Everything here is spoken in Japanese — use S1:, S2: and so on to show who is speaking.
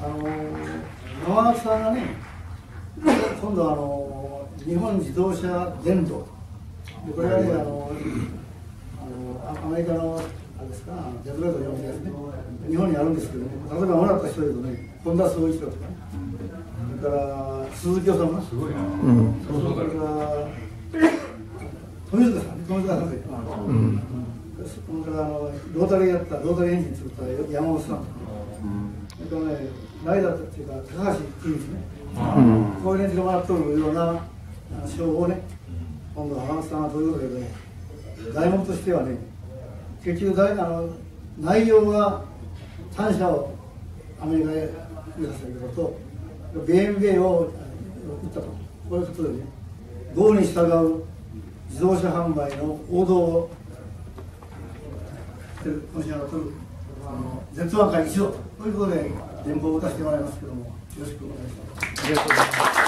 S1: あの山垣さんがね、今度あの日本自動車電動、これはね、あのあのアメリカのあれですか、デトロイトにですね、日本にあるんですけどね、例えばもらった人でとね、本田宗一郎とかね、それから鈴木治もすごいな、うん、それから富塚さんね、富塚さんで、うん、それからあのロータリーやったロータリーエンジン作った山本さん。とかね、それからね、ライダーっていうか、高橋金ですね、うん、こういう連中がもらっとるような賞をね、今度は浜松さんはということで、ね、大門としてはね、結局大あの内容が単車をアメリカへ売り出したことと BMWA を売ったと。こういうことでね道に従う自動車販売の王道を今週は取るあの Z1 回一度ということで電報を出してもらいますけどもよろしくお願いします。ありがとうございます